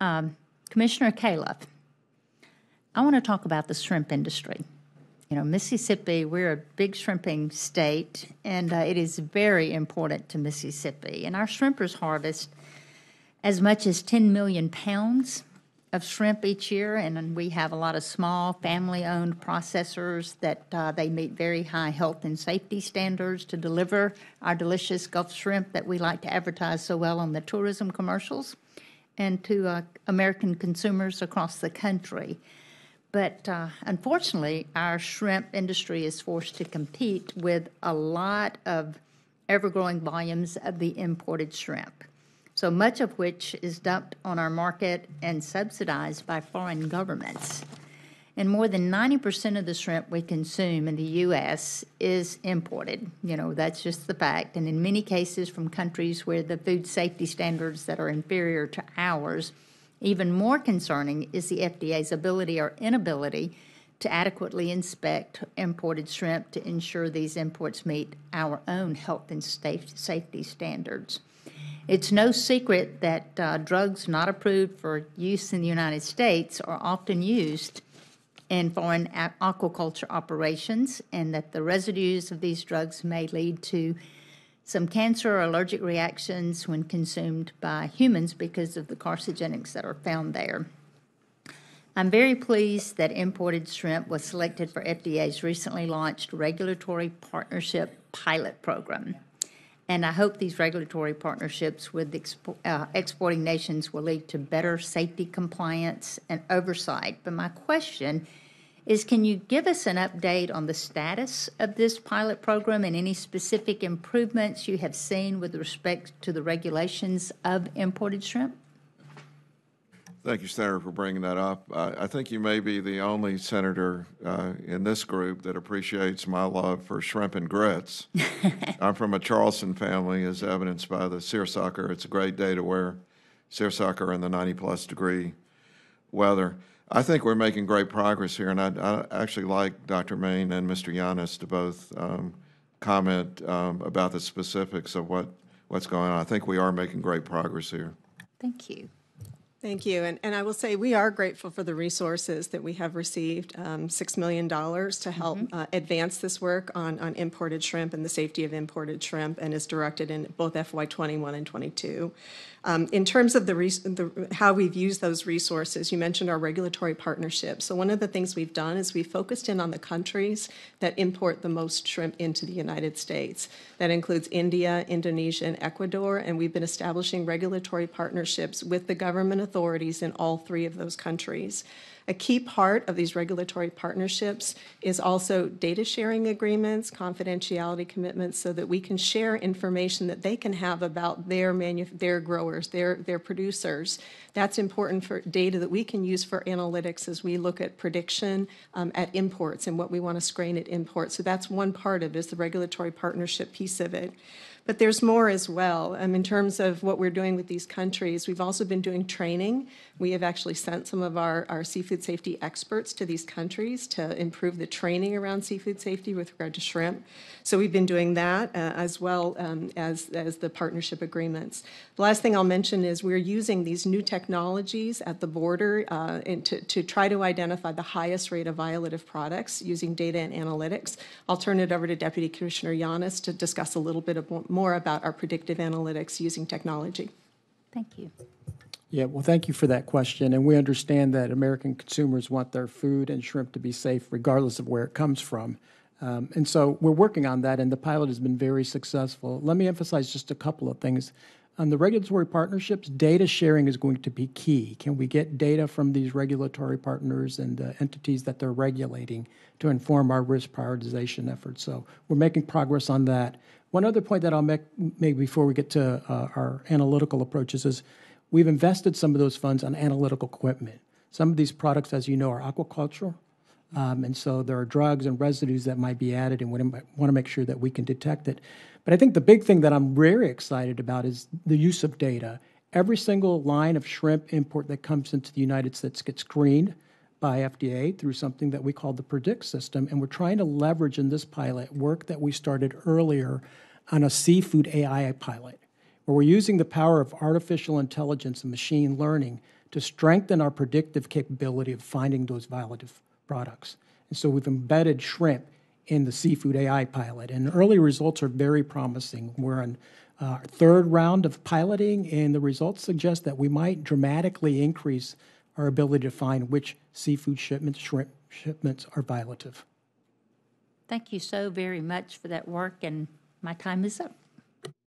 Um, Commissioner Califf, I want to talk about the shrimp industry. You know, Mississippi, we're a big shrimping state, and uh, it is very important to Mississippi. And our shrimpers harvest as much as 10 million pounds of shrimp each year, and we have a lot of small family-owned processors that uh, they meet very high health and safety standards to deliver our delicious Gulf shrimp that we like to advertise so well on the tourism commercials and to uh, American consumers across the country. But uh, unfortunately, our shrimp industry is forced to compete with a lot of ever growing volumes of the imported shrimp. So much of which is dumped on our market and subsidized by foreign governments. And more than 90% of the shrimp we consume in the U.S. is imported. You know, that's just the fact. And in many cases, from countries where the food safety standards that are inferior to ours even more concerning is the FDA's ability or inability to adequately inspect imported shrimp to ensure these imports meet our own health and safety standards. It's no secret that uh, drugs not approved for use in the United States are often used in foreign aquaculture operations, and that the residues of these drugs may lead to some cancer or allergic reactions when consumed by humans because of the carcinogenics that are found there. I'm very pleased that imported shrimp was selected for FDA's recently launched regulatory partnership pilot program. And I hope these regulatory partnerships with expo- uh, exporting nations will lead to better safety compliance and oversight. But my question is can you give us an update on the status of this pilot program and any specific improvements you have seen with respect to the regulations of imported shrimp? Thank you, Senator, for bringing that up. Uh, I think you may be the only senator uh, in this group that appreciates my love for shrimp and grits. I'm from a Charleston family, as evidenced by the seersucker. It's a great day to wear seersucker in the 90 plus degree weather. I think we're making great progress here, and I'd, I actually like Dr. Mayne and Mr. Yiannas to both um, comment um, about the specifics of what, what's going on. I think we are making great progress here. Thank you. Thank you. And, and I will say we are grateful for the resources that we have received um, $6 million to help mm-hmm. uh, advance this work on, on imported shrimp and the safety of imported shrimp, and is directed in both FY21 and 22. Um, in terms of the, the, how we've used those resources, you mentioned our regulatory partnership. So one of the things we've done is we focused in on the countries that import the most shrimp into the United States. That includes India, Indonesia, and Ecuador, and we've been establishing regulatory partnerships with the government authorities in all three of those countries. A key part of these regulatory partnerships is also data sharing agreements, confidentiality commitments, so that we can share information that they can have about their their growers, their their producers. That's important for data that we can use for analytics as we look at prediction um, at imports and what we want to screen at imports. So that's one part of it, is the regulatory partnership piece of it. But there's more as well. Um, in terms of what we're doing with these countries, we've also been doing training. We have actually sent some of our, our seafood safety experts to these countries to improve the training around seafood safety with regard to shrimp. So we've been doing that uh, as well um, as, as the partnership agreements. The last thing I'll mention is we're using these new technologies at the border uh, to, to try to identify the highest rate of violative products using data and analytics. I'll turn it over to Deputy Commissioner Yiannas to discuss a little bit more about our predictive analytics using technology. Thank you. Yeah, well, thank you for that question. And we understand that American consumers want their food and shrimp to be safe regardless of where it comes from. Um, and so we're working on that, and the pilot has been very successful. Let me emphasize just a couple of things. On the regulatory partnerships, data sharing is going to be key. Can we get data from these regulatory partners and the entities that they're regulating to inform our risk prioritization efforts? So we're making progress on that. One other point that I'll make, make before we get to uh, our analytical approaches is we've invested some of those funds on analytical equipment. Some of these products, as you know, are aquaculture, um, and so there are drugs and residues that might be added, and we want to make sure that we can detect it. But I think the big thing that I'm very excited about is the use of data. Every single line of shrimp import that comes into the United States gets screened by FDA through something that we call the PREDICT system, and we're trying to leverage in this pilot work that we started earlier on a seafood AI pilot, where we're using the power of artificial intelligence and machine learning to strengthen our predictive capability of finding those violative products. And so we've embedded shrimp in the Seafood AI pilot, and early results are very promising. We're on uh, our third round of piloting, and the results suggest that we might dramatically increase our ability to find which seafood shipments, shrimp shipments are violative. Thank you so very much for that work, and my time is up.